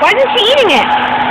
Why isn't she eating it?